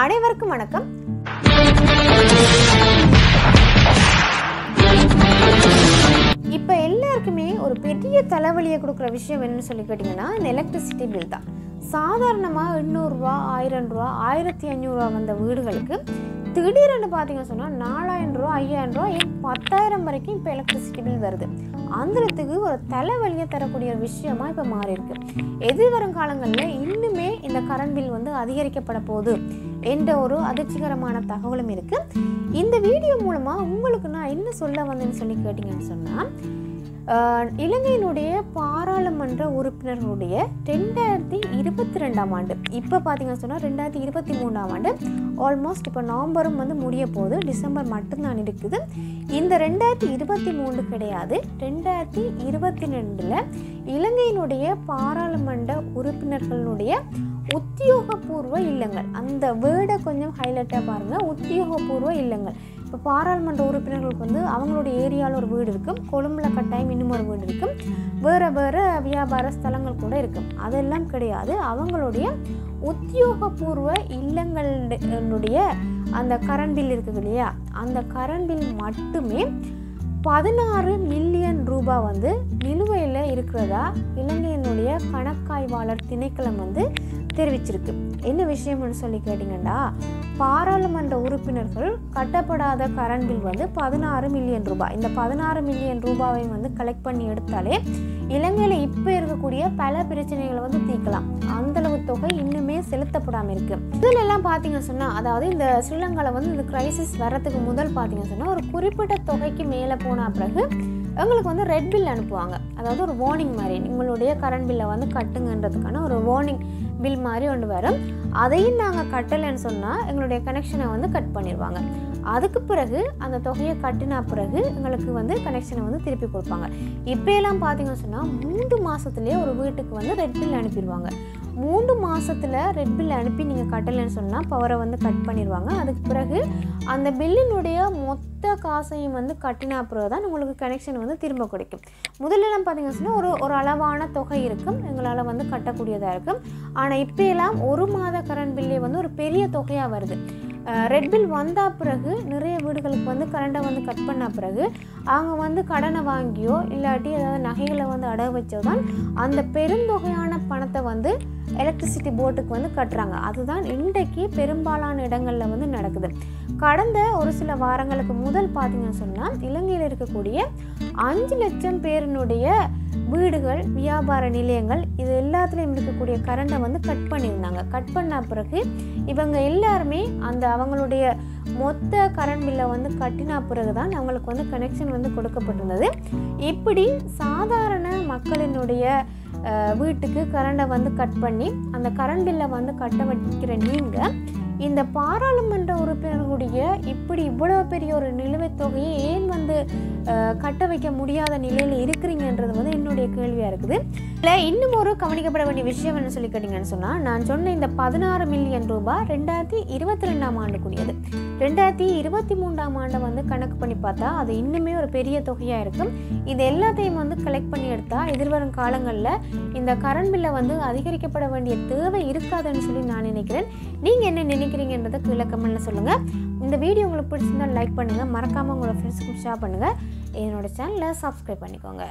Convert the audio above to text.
அனைவருக்கும் வணக்கம். இப்போ எல்லாருக்குமே ஒரு பெரிய தலைவலியை கொடுக்குற விஷயம் என்னன்னு சொல்லி கேட்டிங்கன்னா இந்த எலக்ட்ரிசிட்டி பில் தான். சாதாரணமாக எண்ணூறுரூவா ஆயிரம் ரூபா ஆயிரத்தி ஐநூறுரூவா வந்த வீடுகளுக்கு திடீர்னு பார்த்தீங்க சொன்னால் நாலாயிரம் ரூபா ஐயாயிரம் ரூபா ஏன் பத்தாயிரம் வரைக்கும் இப்போ எலக்ட்ரிசிட்டி பில் வருது. அந்தத்துக்கு ஒரு தலைவலியை தரக்கூடிய ஒரு விஷயமா இப்போ மாறி இருக்கு எதிர்வரும் காலங்களில் இன்னுமே இந்த கரண்ட் பில் வந்து அதிகரிக்கப்பட போகுது. என்ற ஒரு அதிர்ச்சிகரமான தகவலும் இருக்குது இந்த வீடியோ மூலமாக உங்களுக்கு நான் என்ன சொல்ல வந்தேன்னு சொல்லி கேட்டிங்கன்னு சொன்னால் இலங்கையினுடைய பாராளுமன்ற உறுப்பினர்களுடைய ரெண்டாயிரத்தி இருபத்தி ரெண்டாம் ஆண்டு இப்போ பார்த்தீங்கன்னு சொன்னால் ரெண்டாயிரத்தி இருபத்தி மூணாம் ஆண்டு ஆல்மோஸ்ட் இப்போ நவம்பரும் வந்து முடிய போது டிசம்பர் மட்டும்தான் இருக்குது. இந்த ரெண்டாயிரத்தி இருபத்தி மூணு கிடையாது ரெண்டாயிரத்தி இருபத்தி ரெண்டில் இலங்கையினுடைய பாராளுமன்ற உறுப்பினர்களுடைய உத்தியோகபூர்வ இல்லங்கள். அந்த வேர்டை கொஞ்சம் ஹைலைட்டாக பாருங்கள் உத்தியோகபூர்வ இல்லங்கள். இப்போ பாராளுமன்ற உறுப்பினர்களுக்கு வந்து அவங்களுடைய ஏரியாவில் ஒரு வீடு இருக்கும். கொழும்புல கட்டாயம் இன்னும் ஒரு வீடு இருக்கும். வேறு வேறு வியாபார ஸ்தலங்கள் கூட இருக்கும். அதெல்லாம் கிடையாது. அவங்களுடைய உத்தியோகபூர்வ இல்லங்களுடைய அந்த கரண்ட் பில் இருக்குது இல்லையா? அந்த கரண்ட் பில் மட்டுமே பதினாறு மில்லியன் ரூபாய் வந்து நிலுவையில் இருக்கிறதா இலங்கையினுடைய கணக்காய்வாளர் திணைக்களம் வந்து தெரிவிச்சிருக்கு. என்ன விஷயம்னு சொல்லி கேட்டிங்கன்னா பாராளுமன்ற உறுப்பினர்கள் கட்டப்படாத கரண்ட் பில் வந்து பதினாறு மில்லியன் ரூபாய். இந்த பதினாறு மில்லியன் ரூபாவை வந்து கலெக்ட் பண்ணி எடுத்தாலே இலங்கையில் இப்போ இருக்கக்கூடிய பல பிரச்சனைகளை வந்து தீர்க்கலாம். அந்தளவு தொகை இன்னுமே செலுத்தப்படாமல் இருக்கு. இதுல எல்லாம் பார்த்தீங்கன்னு சொன்னால் அதாவது இந்த ஸ்ரீலங்காவில் வந்து இந்த கிரைசிஸ் வர்றதுக்கு முதல் பார்த்தீங்க சொன்னால் ஒரு குறிப்பிட்ட தொகைக்கு மேலே போன பிறகு எங்களுக்கு வந்து ரெட் பில் அனுப்புவாங்க. அதாவது ஒரு வார்னிங் மாதிரி உங்களுடைய கரண்ட் பில்லை வந்து கட்டுங்கன்றதுக்கான ஒரு வார்னிங் பில் மாதிரி ஒன்று வரும். அதையும் நாங்கள் கட்டலைன்னு சொன்னால் எங்களுடைய கனெக்ஷனை வந்து கட் பண்ணிடுவாங்க அதுக்கு பிறகு அந்த தொகையை கட்டின பிறகு எங்களுக்கு வந்து கனெக்ஷனை வந்து திருப்பி கொடுப்பாங்க. இப்போயெல்லாம் பார்த்தீங்கன்னு சொன்னால் மூன்று மாதத்துலேயே ஒரு வீட்டுக்கு வந்து ரெட் பில் அனுப்பிடுவாங்க மூன்று மாதத்தில் ரெட் பில் அனுப்பி நீங்கள் கட்டலைன்னு சொன்னால் பவரை வந்து கட் பண்ணிடுவாங்க அதுக்கு பிறகு அந்த பில்லினுடைய மொத்த காசையும் வந்து கட்டினா பிறகு தான் உங்களுக்கு கனெக்ஷன் வந்து திரும்ப கிடைக்கும். முதலெல்லாம் பார்த்தீங்கன்னு சொன்னால் ஒரு ஒரு அளவான தொகை இருக்கும். எங்களால் வந்து கட்டக்கூடியதாக இருக்கும். ஆனால் இப்போயெல்லாம் ஒரு மாத கரண்ட் பில்லே வந்து ஒரு பெரிய தொகையாக வருது. ரெட் பில் வந்த பிறகு நிறைய வீடுகளுக்கு வந்து கரண்டை வந்து கட் பண்ண பிறகு அவங்க வந்து கடனை வாங்கியோ இல்லாட்டி ஏதாவது நகைகளை வந்து அடகு வச்சோ தான் அந்த பெருந்தொகையான பணத்தை வந்து எலக்ட்ரிசிட்டி போர்ட்டுக்கு வந்து கட்டுறாங்க. அதுதான் இன்றைக்கு பெரும்பாலான இடங்களில் வந்து நடக்குது. கடந்த ஒரு சில வாரங்களுக்கு முதல் பார்த்தீங்கன்னு சொன்னால் இலங்கையில் இருக்கக்கூடிய அஞ்சு லட்சம் பேரினுடைய வீடுகள் வியாபார நிலையங்கள் இது எல்லாத்துலேயும் இருக்கக்கூடிய கரண்டை வந்து கட் பண்ணியிருந்தாங்க. கட் பண்ண பிறகு இவங்க எல்லாருமே அந்த அவங்களுடைய மொத்த கரண்ட் பில்லை வந்து கட்டினா பிறகு தான் அவங்களுக்கு வந்து கனெக்ஷன் வந்து கொடுக்கப்பட்டிருந்தது. இப்படி சாதாரண மக்களினுடைய வீட்டுக்கு கரண்டை வந்து கட் பண்ணி அந்த கரண்ட் பில்லை வந்து கட்ட வைக்கிற நீங்கள் இந்த பாராளுமன்ற உறுப்பினர்களுடைய இப்படி இவ்வளோ பெரிய ஒரு நிலுவைத் தொகையை ஏன் வந்து கட்ட வைக்க முடியாத நிலையில் இருக்கிறீங்கன்றது வந்து என்னுடைய கேள்வியாக இருக்குது. இல்லை இன்னும் ஒரு கவனிக்கப்பட வேண்டிய விஷயம் என்ன சொல்லி கேட்டிங்கன்னு சொன்னால் நான் சொன்ன இந்த பதினாறு மில்லியன் ரூபாய் ரெண்டாயிரத்தி இருபத்தி ரெண்டாம் ஆண்டுக்குரியது. ரெண்டாயிரத்தி இருபத்தி மூன்றாம் ஆண்டை வந்து கணக்கு பண்ணி பார்த்தா அது இன்னுமே ஒரு பெரிய தொகையாக இருக்கும். இது எல்லாத்தையும் வந்து கலெக்ட் பண்ணி எடுத்தால் எதிர்வரும் காலங்களில் இந்த கரண்ட் பில்லை வந்து அதிகரிக்கப்பட வேண்டிய தேவை இருக்காதுன்னு சொல்லி நான் நினைக்கிறேன். நீங்கள் என்ன நினைக்கிறீங்கன்றதை கீழே கமெண்ட்டில் சொல்லுங்கள் இந்த வீடியோ உங்களுக்கு பிடிச்சிருந்தா லைக் பண்ணுங்கள் மறக்காமல் உங்களோட ஃப்ரெண்ட்ஸுக்கும் ஷேர் பண்ணுங்கள் என்னோட சேனலை சப்ஸ்கிரைப் பண்ணிக்கோங்க.